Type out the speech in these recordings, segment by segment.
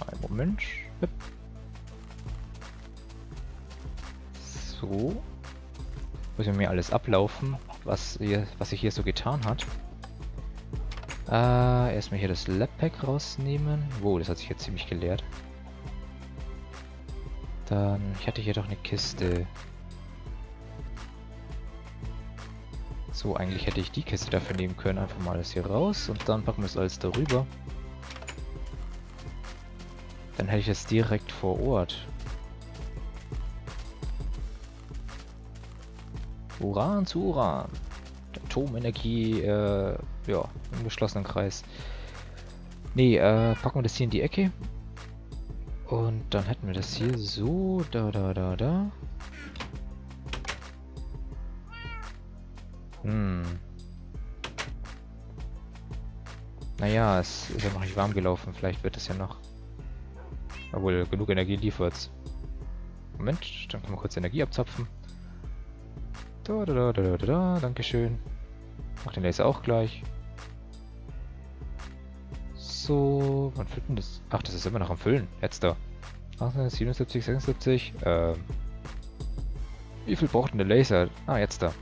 Ein Moment. So. Muss mir alles ablaufen, was, hier, was sich hier so getan hat. Äh, erstmal hier das Labpack rausnehmen. Wow, das hat sich jetzt ziemlich geleert. Dann, ich hatte hier doch eine Kiste. So, eigentlich hätte ich die Kiste dafür nehmen können. Einfach mal alles hier raus und dann packen wir es alles darüber. Dann hätte ich es direkt vor Ort. Uran zu Uran. Atomenergie, äh, ja, im geschlossenen Kreis. Nee, äh, packen wir das hier in die Ecke. Und dann hätten wir das hier so, da, da, da, da. Hm. Naja, es ist ja noch nicht warm gelaufen. Vielleicht wird es ja noch. Obwohl, genug Energie liefert's. Moment, dann können wir kurz Energie abzapfen. Da, da, da, da, da, da, Dankeschön. Mach den Laser auch gleich. So, wann füllt denn das? Ach, das ist immer noch am Füllen. Jetzt da. 77, 76. Ähm. Wie viel braucht denn der Laser? Ah, jetzt da.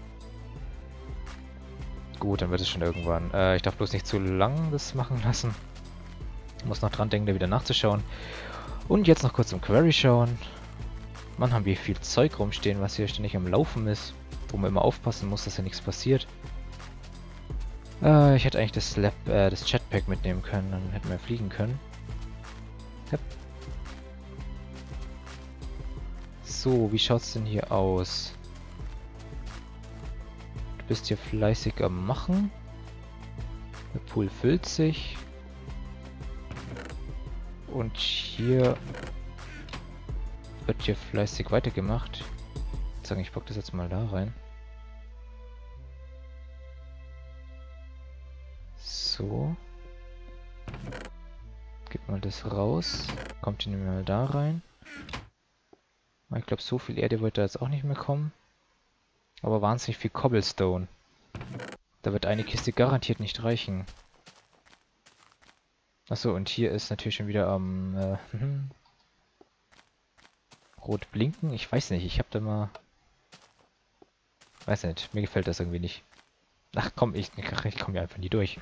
Gut, dann wird es schon irgendwann. Äh, ich darf bloß nicht zu lang das machen lassen. Ich muss noch dran denken, da wieder nachzuschauen. Und jetzt noch kurz im Query schauen. Mann, haben wir viel Zeug rumstehen, was hier ständig am Laufen ist. Wo man immer aufpassen muss, dass hier nichts passiert. Äh, ich hätte eigentlich das Lab, äh, das Jetpack mitnehmen können, dann hätten wir fliegen können. Yep. So, wie schaut's denn hier aus? Du bist hier fleißig am Machen. Der Pool füllt sich. Und hier wird hier fleißig weitergemacht. Ich sagen, ich pack das jetzt mal da rein. So. Gib mal das raus. Kommt ihn mal da rein. Ich glaube, so viel Erde wird da jetzt auch nicht mehr kommen. Aber wahnsinnig viel Cobblestone. Da wird eine Kiste garantiert nicht reichen. Achso, und hier ist natürlich schon wieder am... Ähm, äh, rot blinken. Ich weiß nicht, ich habe da mal... Weiß nicht, mir gefällt das irgendwie nicht. Ach komm, ich, ich komme hier einfach nie durch.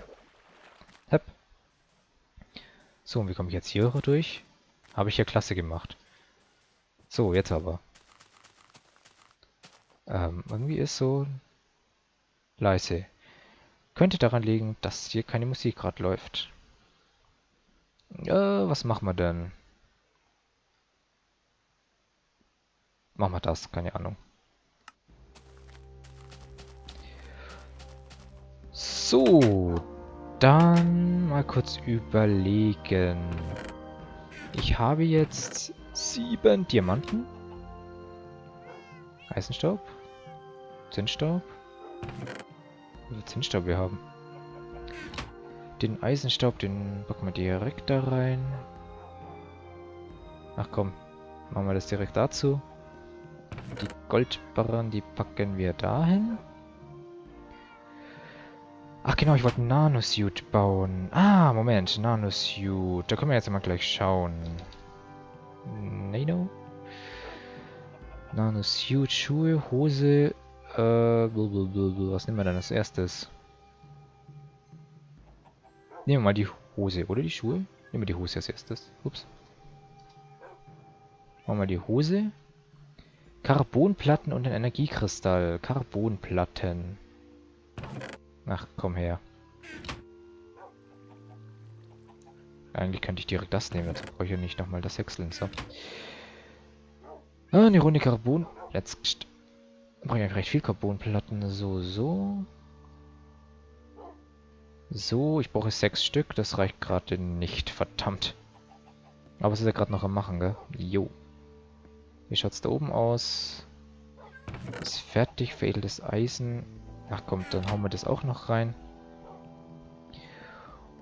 Hep. So, und wie komme ich jetzt hier durch? Habe ich ja klasse gemacht. So, jetzt aber. Ähm, irgendwie ist so leise. Könnte daran liegen, dass hier keine Musik gerade läuft. Äh, was machen wir denn? Machen wir das, keine Ahnung. So, dann mal kurz überlegen. Ich habe jetzt sieben Diamanten. Eisenstaub. Zinnstaub. Wie viel Zinnstaub wir haben. Den Eisenstaub, den packen wir direkt da rein. Ach komm, machen wir das direkt dazu. Die Goldbarren, die packen wir dahin. Ach genau, ich wollte einen Nanosuit bauen. Ah, Moment, Nanosuit. Da können wir jetzt mal gleich schauen. Nano? Nanosuit, Schuhe, Hose. Äh, blablabla. was nehmen wir dann als erstes? Nehmen wir mal die Hose, oder die Schuhe? Nehmen wir die Hose als erstes. Ups. Machen wir die Hose. Carbonplatten und ein Energiekristall. Carbonplatten. Ach, komm her. Eigentlich könnte ich direkt das nehmen, jetzt brauche ich ja nicht nochmal das wechseln. So. Ah, eine Runde Carbon. Jetzt brauche ich eigentlich recht viel Carbonplatten. So, so. So, ich brauche sechs Stück. Das reicht gerade nicht. Verdammt. Aber es ist ja gerade noch am Machen, gell? Jo. Wie schaut's da oben aus? Ist fertig, veredeltes Eisen. Ach komm, dann hauen wir das auch noch rein.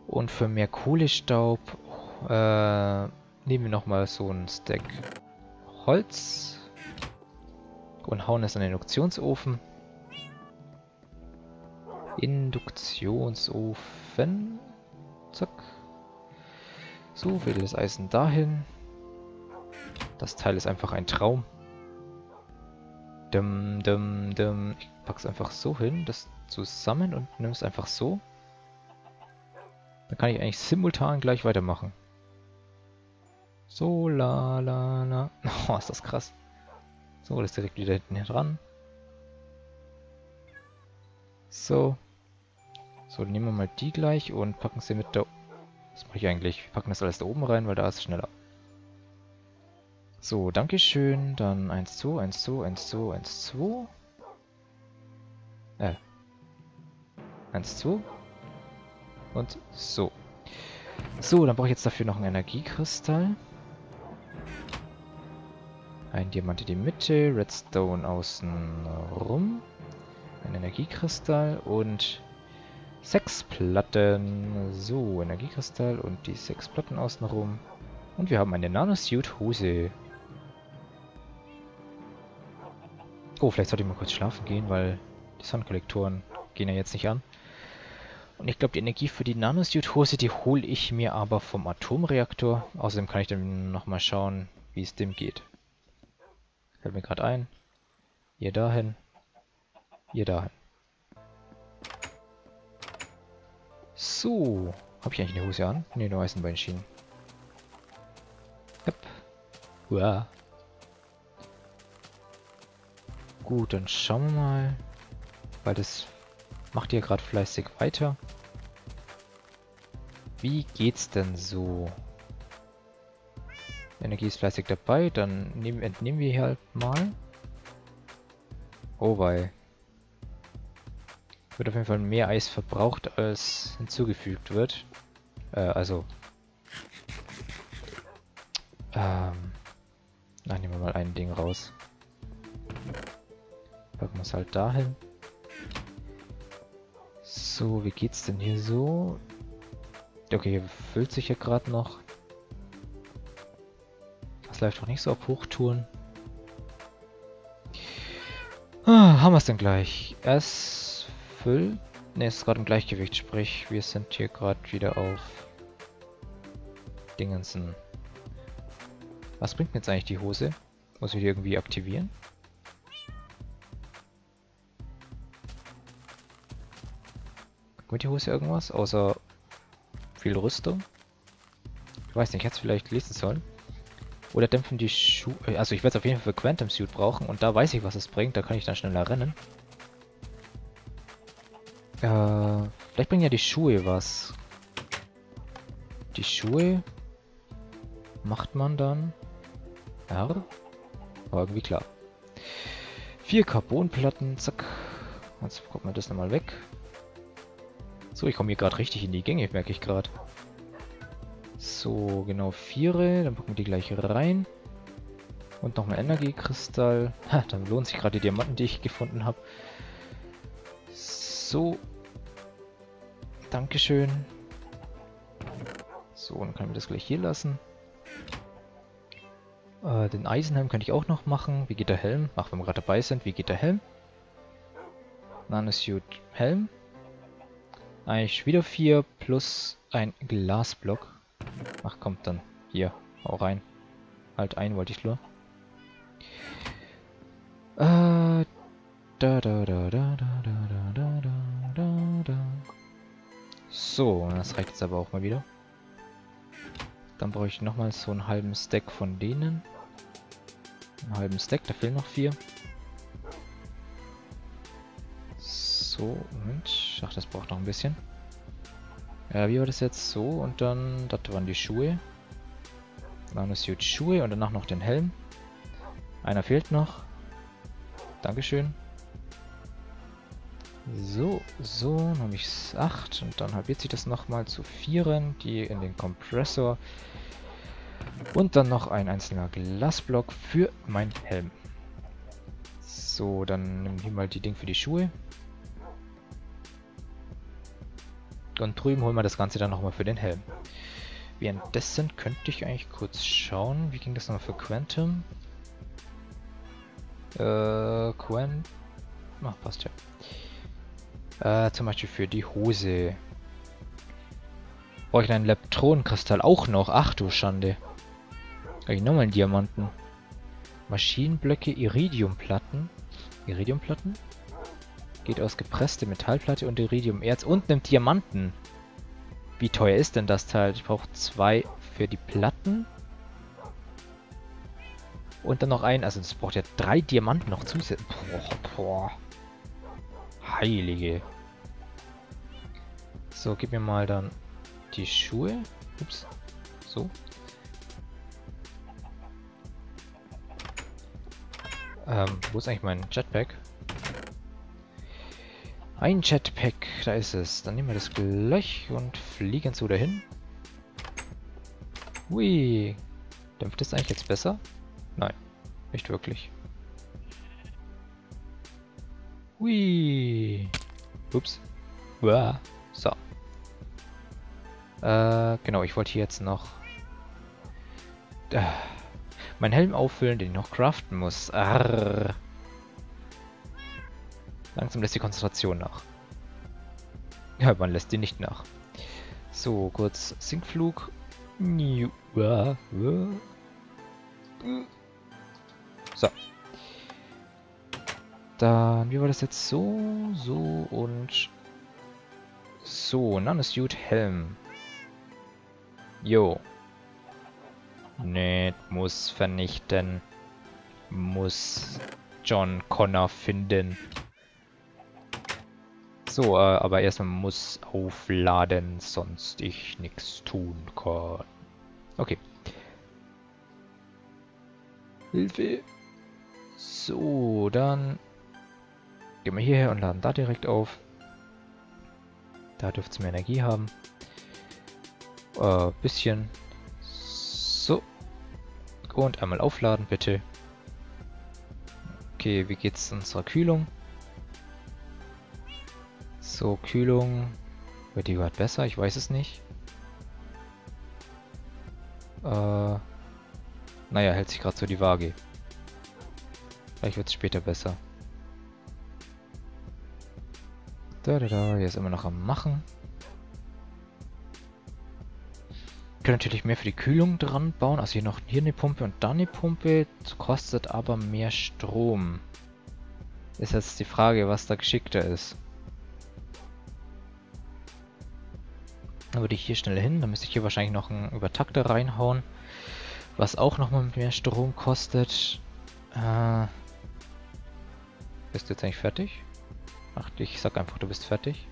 Und für mehr Kohlestaub äh, nehmen wir nochmal so ein Stack Holz und hauen es in den Induktionsofen. Induktionsofen. Zack. So, fädel das Eisen dahin. Das Teil ist einfach ein Traum. Dum, dum, dum. Ich pack's einfach so hin, das zusammen und nimm es einfach so. Dann kann ich eigentlich simultan gleich weitermachen. So, la, la, la. Oh, ist das krass. So, das direkt wieder hinten dran. So. So, nehmen wir mal die gleich und packen sie mit da... Was mache ich eigentlich? Wir packen das alles da oben rein, weil da ist es schneller. So, Dankeschön. Dann 1, 2, 1, 2, 1, 2, 1, 2. Äh. 1, 2. Und so. So, dann brauche ich jetzt dafür noch einen Energiekristall. Ein Diamant in die Mitte, Redstone außen rum. Ein Energiekristall und sechs Platten. So, Energiekristall und die sechs Platten außen rum. Und wir haben eine Nanosuit-Hose. Oh, vielleicht sollte ich mal kurz schlafen gehen, weil die Sonnenkollektoren gehen ja jetzt nicht an. Und ich glaube, die Energie für die Nanosuit-Hose, die hole ich mir aber vom Atomreaktor. Außerdem kann ich dann nochmal schauen, wie es dem geht. Fällt mir gerade ein. Ihr dahin. Ihr dahin. So. Habe ich eigentlich eine Hose an? Ne, nur Eisenbeinschienen. Yep. Uah. Gut, dann schauen wir mal. Weil das macht ihr gerade fleißig weiter. Wie geht's denn so? Energie ist fleißig dabei, dann nehmen, entnehmen wir hier halt mal. Oh wei. Wird auf jeden Fall mehr Eis verbraucht, als hinzugefügt wird. Äh, also... Ähm... Na, nehmen wir mal ein Ding raus. Packen wir es halt dahin. So, wie geht's denn hier so? Okay, hier füllt sich ja gerade noch. Das läuft doch nicht so auf Hochtouren. Ah, haben wir es denn gleich? Es füllt. Ne, ist gerade im Gleichgewicht, sprich, wir sind hier gerade wieder auf Dingensen. Was bringt mir jetzt eigentlich die Hose? Muss ich die irgendwie aktivieren? Mit die Hose irgendwas? Außer viel Rüstung? Ich weiß nicht, ich hätte es vielleicht lesen sollen. Oder dämpfen die Schuhe... Also ich werde es auf jeden Fall für Quantum Suit brauchen und da weiß ich, was es bringt. Da kann ich dann schneller rennen. Äh, vielleicht bringen ja die Schuhe was. Die Schuhe macht man dann... Ja, war irgendwie klar. Vier Carbonplatten, zack. Jetzt kommt man das nochmal weg. So, ich komme hier gerade richtig in die Gänge, merke ich gerade. So, genau, Viere. Dann packen wir die gleich rein. Und noch ein Energiekristall. Ha, dann lohnt sich gerade die Diamanten, die ich gefunden habe. So. Dankeschön. So, dann können wir das gleich hier lassen. Äh, den Eisenhelm könnte ich auch noch machen. Wie geht der Helm? Ach, wenn wir gerade dabei sind, wie geht der Helm? Nanosuit Helm. Eigentlich wieder 4 plus ein Glasblock. Ach, kommt dann. Hier, hau rein. Halt ein, wollte ich nur. Äh, da, da, da, da, da, da, da, da. So, das reicht jetzt aber auch mal wieder. Dann brauche ich nochmal so einen halben Stack von denen. Einen halben Stack, da fehlen noch vier. So, Moment. Ach, das braucht noch ein bisschen. Ja, wie war das jetzt? So und dann, das waren die Schuhe. Dann ist jetzt Schuhe und danach noch den Helm. Einer fehlt noch. Dankeschön. So, so, dann habe ich 8 und dann halbiert sich das nochmal zu 4, die in den Kompressor. Und dann noch ein einzelner Glasblock für mein Helm. So, dann nehmen wir mal die Ding für die Schuhe. Und drüben holen wir das Ganze dann nochmal für den Helm. Währenddessen könnte ich eigentlich kurz schauen, wie ging das nochmal für Quantum? Äh, Quant... Ach, passt ja. Äh, zum Beispiel für die Hose. Brauche ich einen Leptronenkristall auch noch? Ach du Schande. Habe ich nochmal einen Diamanten. Maschinenblöcke, Iridiumplatten. Iridiumplatten? Geht aus gepresste Metallplatte und Iridiumerz und einem Diamanten. Wie teuer ist denn das Teil? Ich brauche zwei für die Platten. Und dann noch ein, also das braucht ja drei Diamanten noch zusätzlich. Boah, boah. Heilige. So, gib mir mal dann die Schuhe. Ups. So. Ähm, wo ist eigentlich mein Jetpack? Ein Jetpack, da ist es. Dann nehmen wir das gleich und fliegen so dahin. Hui. Dämpft es eigentlich jetzt besser? Nein, nicht wirklich. Hui. Ups. Uah. So. Äh, genau, ich wollte hier jetzt noch... Äh, meinen Helm auffüllen, den ich noch craften muss. Arr. Langsam lässt die Konzentration nach. Ja, man lässt die nicht nach. So, kurz Sinkflug. So. Dann, wie war das jetzt? So, so und so. Nanosuit Helm. Jo. Nee, muss vernichten. Muss John Connor finden. So, äh, aber erstmal muss aufladen, sonst ich nichts tun kann. Okay. Hilfe. So, dann gehen wir hierher und laden da direkt auf. Da dürfte es mehr Energie haben. Äh, bisschen. So. Und einmal aufladen, bitte. Okay, wie geht's unserer Kühlung? So, Kühlung. Wird die gerade besser? Ich weiß es nicht. Äh, naja, hält sich gerade so die Waage. Vielleicht wird es später besser. Da, da, da. Hier ist immer noch am Machen. können natürlich mehr für die Kühlung dran bauen. Also hier noch hier eine Pumpe und da eine Pumpe. Kostet aber mehr Strom. Ist jetzt die Frage, was da geschickter ist. Dann würde ich hier schnell hin. Dann müsste ich hier wahrscheinlich noch einen Übertakter reinhauen. Was auch nochmal mehr Strom kostet. Äh, bist du jetzt eigentlich fertig? Ach, ich sag einfach, du bist fertig.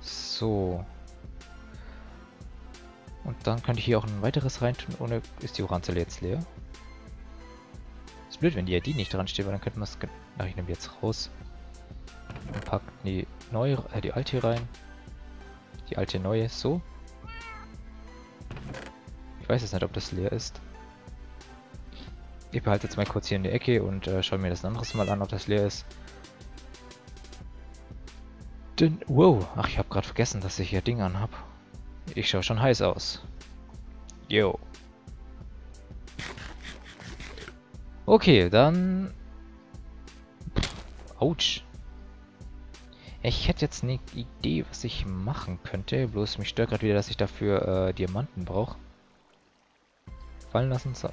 So. Und dann könnte ich hier auch ein weiteres reintun, ohne... Ist die Uranzelle jetzt leer? Ist blöd, wenn die ID nicht dran steht, weil dann könnte man es... Ach, ich nehme jetzt raus. Und pack die neue, äh, die alte rein. Die alte neue, so. Ich weiß jetzt nicht, ob das leer ist. Ich behalte jetzt mal kurz hier in die Ecke und äh, schaue mir das ein anderes Mal an, ob das leer ist. Denn, wow, ach, ich habe gerade vergessen, dass ich hier Ding an habe. Ich schaue schon heiß aus. Jo. Okay, dann... Autsch. Ich hätte jetzt eine Idee, was ich machen könnte. Bloß mich stört gerade wieder, dass ich dafür äh, Diamanten brauche. Fallen lassen, so.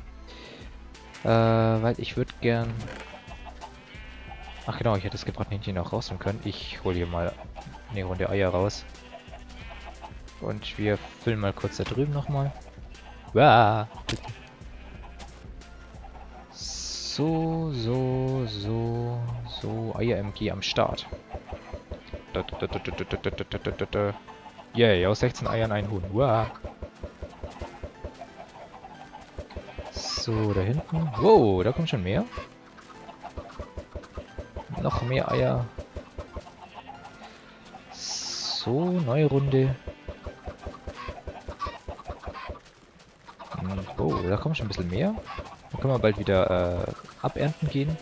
Äh, weil ich würde gern... Ach genau, ich hätte das gebratene Hähnchen auch rausnehmen können. Ich hole hier mal eine Runde Eier raus. Und wir füllen mal kurz da drüben nochmal. So, so, so, so. Eier-MG am Start. Yay, aus 16 Eiern ein Huhn. Wow. So, da hinten. Wow, da kommt schon mehr. Noch mehr Eier. So, neue Runde. Oh, da kommt schon ein bisschen mehr. Dann können wir bald wieder äh, abernten gehen.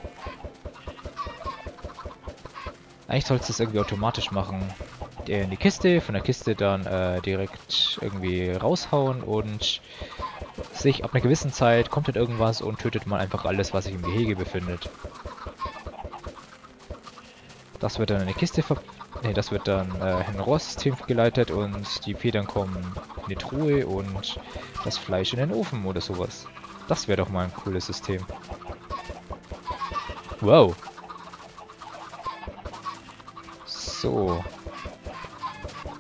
Eigentlich sollst du es irgendwie automatisch machen. In die Kiste, von der Kiste dann äh, direkt irgendwie raushauen und sich ab einer gewissen Zeit kommt dann irgendwas und tötet mal einfach alles, was sich im Gehege befindet. Das wird dann in eine Kiste ver Ne, das wird dann äh, in ein Rohrsystem geleitet und die Federn kommen in die Truhe und das Fleisch in den Ofen oder sowas. Das wäre doch mal ein cooles System. Wow. So.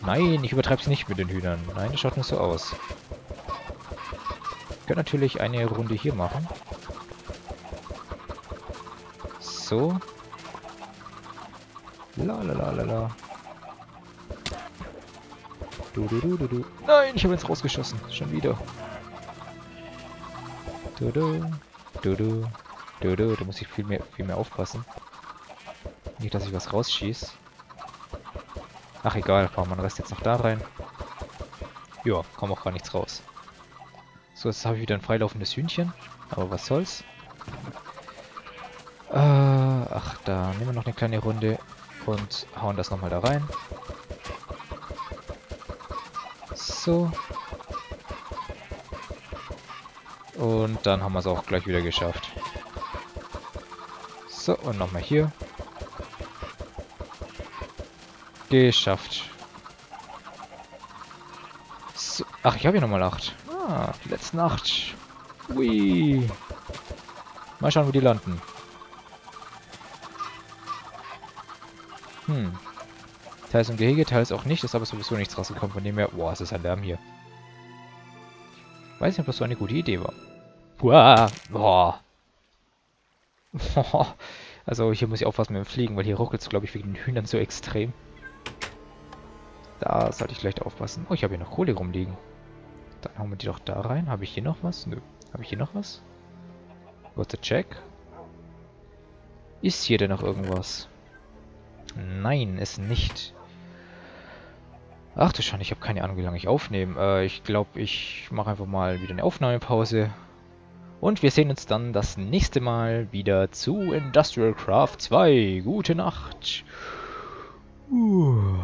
Nein, ich übertreibe es nicht mit den Hühnern. Nein, das schaut nur so aus. Ich könnte natürlich eine Runde hier machen. So. La la la la la. Du, du, du, du, du. Nein, ich habe jetzt rausgeschossen. Schon wieder. Du, du, du, du, du, du. Da muss ich viel mehr, viel mehr aufpassen. Nicht, dass ich was rausschieße. Ach egal, wir den Rest jetzt noch da rein. Ja, kommt auch gar nichts raus. So, jetzt habe ich wieder ein freilaufendes Hühnchen. Aber was soll's. Äh, ach, da nehmen wir noch eine kleine Runde und hauen das nochmal da rein. So. Und dann haben wir es auch gleich wieder geschafft. So, und nochmal hier. Geschafft. So. Ach, ich habe hier nochmal 8. Ah, die letzten 8. Ui. Mal schauen, wo die landen. Hm. Teils im Gehege, teils auch nicht. Ist aber sowieso nichts rausgekommen. Von dem her... Boah, es ist ein Lärm hier. Weiß nicht, ob das so eine gute Idee war. Uah, boah. also hier muss ich aufpassen mit dem Fliegen, weil hier ruckelt es, glaube ich, wegen den Hühnern so extrem. Da sollte ich vielleicht aufpassen. Oh, ich habe hier noch Kohle rumliegen. Dann hauen wir die doch da rein. Habe ich hier noch was? Nö. Habe ich hier noch was? The check? Ist hier denn noch irgendwas? Nein, ist nicht. Ach du Schande, ich habe keine Ahnung, wie lange ich aufnehme. Äh, ich glaube, ich mache einfach mal wieder eine Aufnahmepause. Und wir sehen uns dann das nächste Mal wieder zu Industrial Craft 2. Gute Nacht. Uh.